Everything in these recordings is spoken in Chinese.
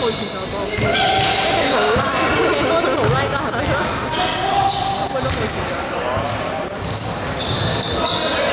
我以前就个屋企，有个老，好多。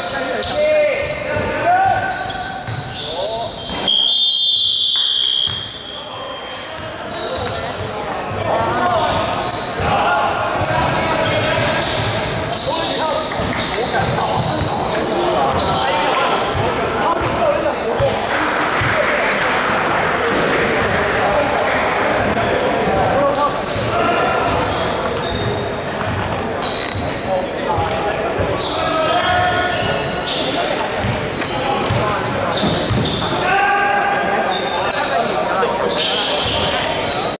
Christ.